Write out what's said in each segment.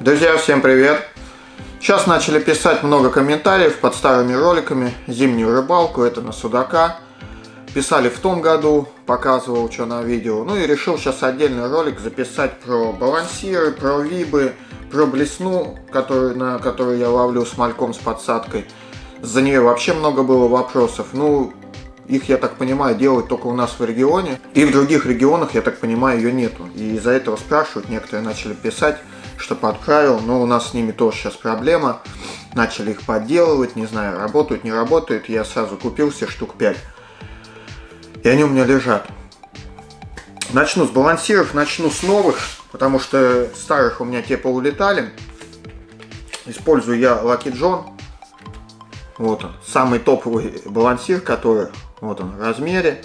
Друзья, всем привет! Сейчас начали писать много комментариев под старыми роликами «Зимнюю рыбалку», это на судака. Писали в том году, показывал что на видео. Ну и решил сейчас отдельный ролик записать про балансиры, про вибы, про блесну, которую, на которую я ловлю с мальком с подсадкой. За нее вообще много было вопросов. Ну, их, я так понимаю, делают только у нас в регионе. И в других регионах, я так понимаю, ее нету. И из-за этого спрашивают, некоторые начали писать, что подправил. Но у нас с ними тоже сейчас проблема. Начали их подделывать, не знаю, работают, не работают. Я сразу купил все штук 5. И они у меня лежат. Начну с балансиров, начну с новых, потому что старых у меня те поулетали. Использую я Lucky John. Вот он, самый топовый балансир, который вот он в размере.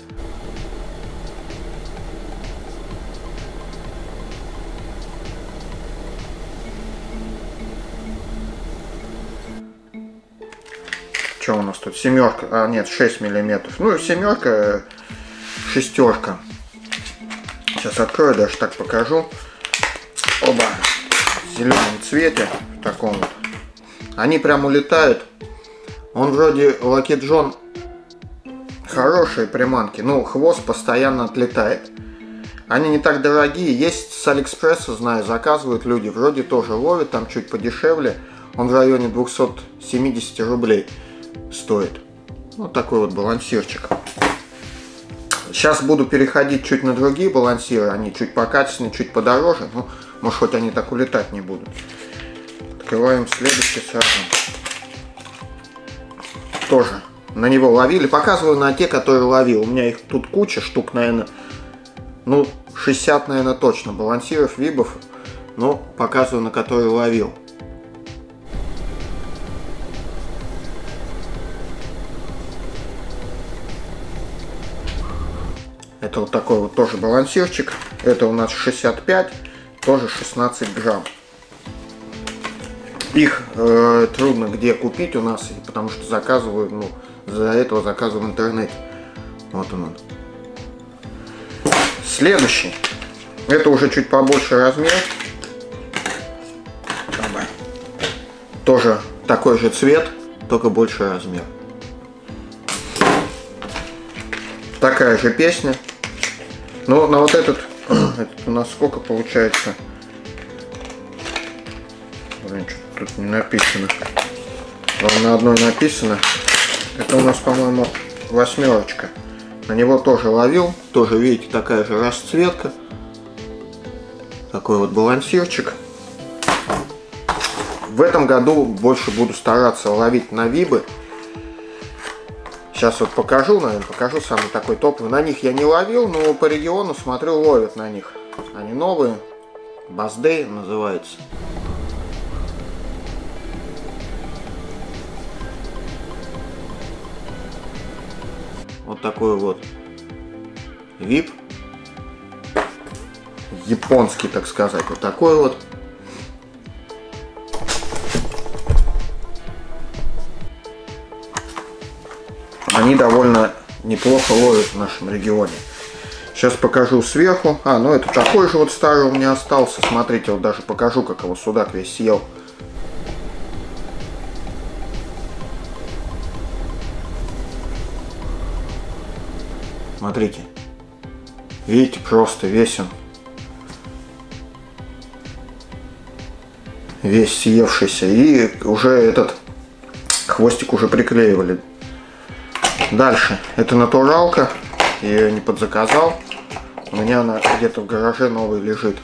Что у нас тут? Семерка, а нет, 6 миллиметров. Ну, семерка, шестерка. Сейчас открою, даже так покажу. Оба. В зеленом цвете, в таком вот. Они прям улетают. Он вроде Lucky John хорошие приманки, ну, хвост постоянно отлетает. Они не так дорогие, есть с Алиэкспресса, знаю, заказывают люди, вроде тоже ловят, там чуть подешевле. Он в районе 270 рублей стоит. Вот такой вот балансирчик. Сейчас буду переходить чуть на другие балансиры, они чуть покачественнее, чуть подороже, ну, может, хоть они так улетать не будут. Открываем следующий сразу. Тоже на него ловили. Показываю на те, которые ловил. У меня их тут куча, штук, наверное, ну, 60, наверное, точно. Балансиров, вибов, но показываю, на которые ловил. Это вот такой вот тоже балансирчик. Это у нас 65, тоже 16 грамм. Их э, трудно где купить у нас, потому что заказываю, ну, за этого заказа в интернете. Вот он. Следующий. Это уже чуть побольше размер. Тоже такой же цвет, только больше размер. Такая же песня. Но на вот этот, этот у нас сколько получается? Блин, что тут не написано. Вон на одной написано это у нас, по-моему, восьмерочка. На него тоже ловил. Тоже, видите, такая же расцветка. Такой вот балансирчик. В этом году больше буду стараться ловить на вибы. Сейчас вот покажу, наверное, покажу самый такой топовый. На них я не ловил, но по региону смотрю, ловят на них. Они новые. Баздей называется. Вот такой вот VIP. Японский, так сказать. Вот такой вот. Они довольно неплохо ловят в нашем регионе. Сейчас покажу сверху. А, ну это такой же вот старый у меня остался. Смотрите, вот даже покажу, как его судак весь съел. Смотрите. Видите, просто весь он. Весь съевшийся. И уже этот хвостик уже приклеивали. Дальше. Это натуралка. Я ее не подзаказал. У меня она где-то в гараже новый лежит.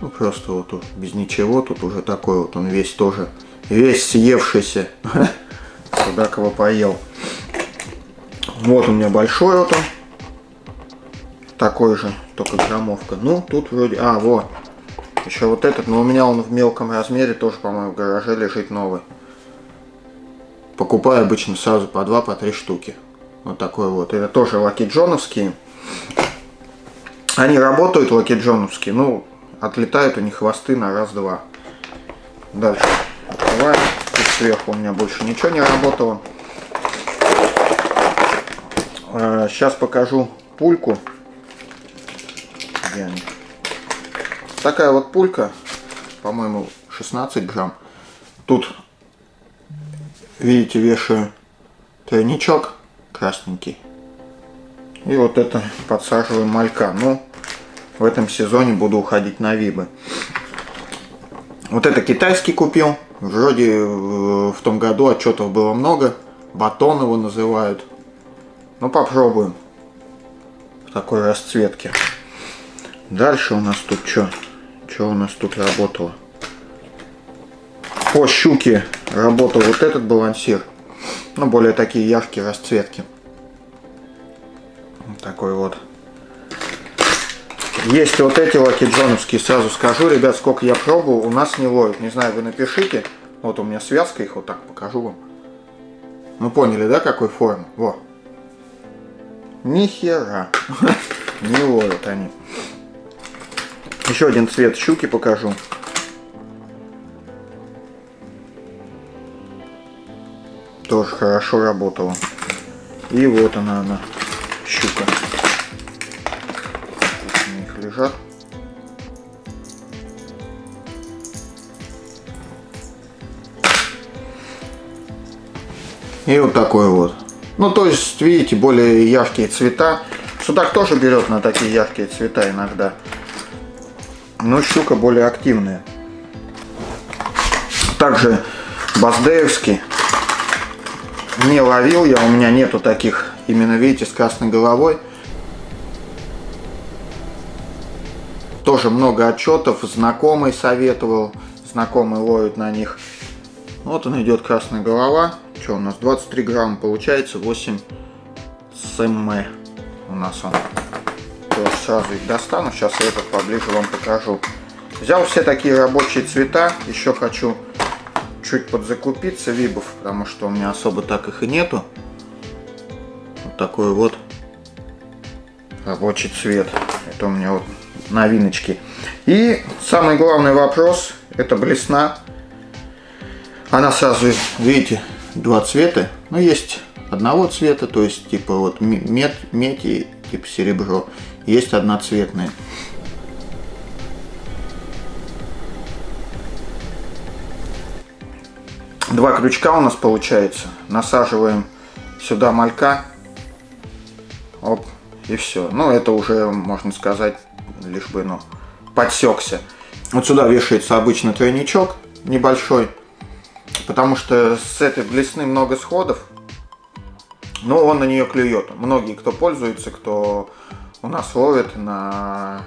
Ну просто вот тут без ничего. Тут уже такой вот он весь тоже. Весь съевшийся. Судак его поел. Вот у меня большой вот он. Такой же, только граммовка. Ну, тут вроде... А, вот. Еще вот этот, но у меня он в мелком размере тоже, по-моему, в гараже лежит новый. Покупаю обычно сразу по два, по три штуки. Вот такой вот. Это тоже лаки джоновские. Они работают лаки джоновские, ну, отлетают у них хвосты на раз-два. Дальше открываем. Тут сверху у меня больше ничего не работало. Сейчас а, покажу пульку. Такая вот пулька. по-моему, 16 грамм. Тут, видите, вешаю тройничок красненький. И вот это подсаживаем малька. Ну, в этом сезоне буду уходить на вибы. Вот это китайский купил. Вроде э, в том году отчетов было много. Батон его называют. Ну, попробуем. В такой расцветке. Дальше у нас тут что? Что у нас тут работало? По щуке работал вот этот балансир. Ну, более такие яркие расцветки. Вот такой вот. Есть вот эти лаки джоновские, сразу скажу, ребят, сколько я пробовал, у нас не ловят. Не знаю, вы напишите. Вот у меня связка, их вот так покажу вам. Ну поняли, да, какой формы? Во. Ни хера. Не ловят они. Еще один цвет щуки покажу. Тоже хорошо работала. И вот она, она, щука. У них лежат. И вот такой вот. Ну, то есть, видите, более яркие цвета. Судак тоже берет на такие яркие цвета иногда. Но щука более активная. Также Баздеевский не ловил я, у меня нету таких, именно видите, с красной головой. Тоже много отчетов, знакомый советовал, знакомый ловит на них. Вот он идет красная голова. Что у нас? 23 грамма получается, 8 см у нас он. То сразу их достану, сейчас я этот поближе вам покажу. Взял все такие рабочие цвета, еще хочу чуть подзакупиться вибов, потому что у меня особо так их и нету. Вот такой вот рабочий цвет. Это у меня вот новиночки. И самый главный вопрос, это блесна. Она сразу, видите, два цвета. Но есть одного цвета, то есть типа вот мед, медь и типа серебро. Есть одноцветные. Два крючка у нас получается. Насаживаем сюда малька. Оп, и все. Ну, это уже, можно сказать, лишь бы, ну, подсекся. Вот сюда вешается обычно тройничок небольшой. Потому что с этой блесны много сходов. Но он на нее клюет. Многие, кто пользуется, кто у нас ловит на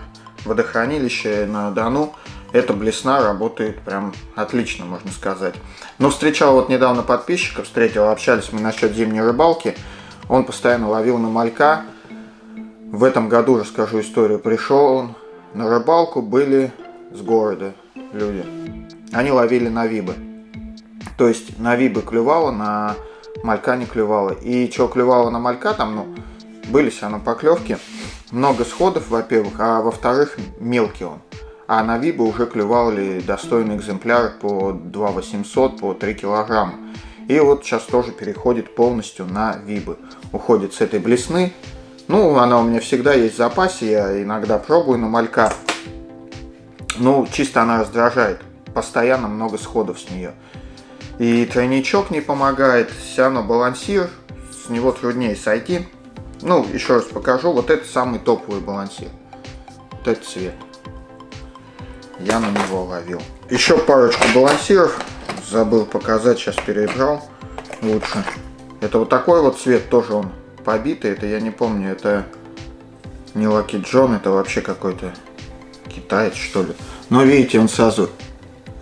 водохранилище, на Дону, эта блесна работает прям отлично, можно сказать. Но встречал вот недавно подписчика, встретил, общались мы насчет зимней рыбалки. Он постоянно ловил на малька. В этом году, расскажу историю, пришел он на рыбалку, были с города люди. Они ловили на вибы. То есть на вибы клювало, на малька не клювало. И что клювало на малька, там, ну, были все равно поклевки. Много сходов, во-первых, а во-вторых, мелкий он а на Вибо уже клювали достойный экземпляр по 2 800, по 3 килограмма. И вот сейчас тоже переходит полностью на Вибы. Уходит с этой блесны. Ну, она у меня всегда есть в запасе, я иногда пробую на малька. Ну, чисто она раздражает. Постоянно много сходов с нее. И тройничок не помогает, все равно балансир, с него труднее сойти. Ну, еще раз покажу, вот это самый топовый балансир. Вот этот цвет я на него ловил. Еще парочку балансиров забыл показать, сейчас перебрал лучше. Это вот такой вот цвет, тоже он побитый, это я не помню, это не Лаки Джон, это вообще какой-то китаец что ли. Но видите, он сразу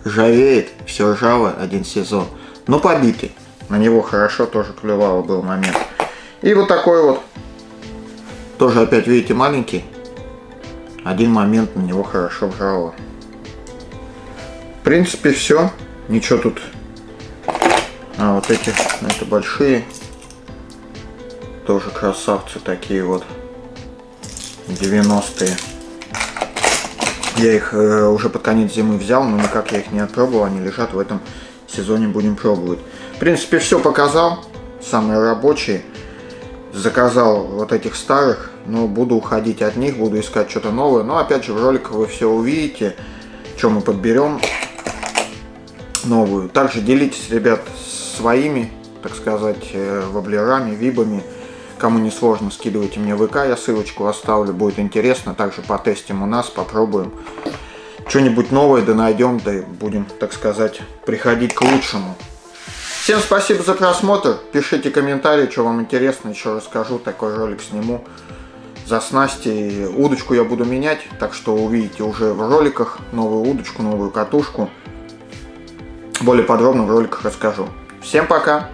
ржавеет, все ржаво, один сезон. Но побитый, на него хорошо тоже клевало был момент. И вот такой вот, тоже опять видите маленький, один момент на него хорошо вжало. В принципе, все. Ничего тут. А, вот эти, это большие. Тоже красавцы такие вот. 90-е. Я их э, уже под конец зимы взял, но никак я их не отпробовал. Они лежат в этом сезоне, будем пробовать. В принципе, все показал. Самые рабочие. Заказал вот этих старых, но буду уходить от них, буду искать что-то новое. Но опять же, в роликах вы все увидите, что мы подберем новую. Также делитесь, ребят, своими, так сказать, э, воблерами, вибами. Кому не сложно, скидывайте мне ВК, я ссылочку оставлю, будет интересно. Также потестим у нас, попробуем. Что-нибудь новое да найдем, да будем, так сказать, приходить к лучшему. Всем спасибо за просмотр. Пишите комментарии, что вам интересно, еще расскажу, такой ролик сниму. За снасти удочку я буду менять, так что увидите уже в роликах новую удочку, новую катушку. Более подробно в роликах расскажу. Всем пока!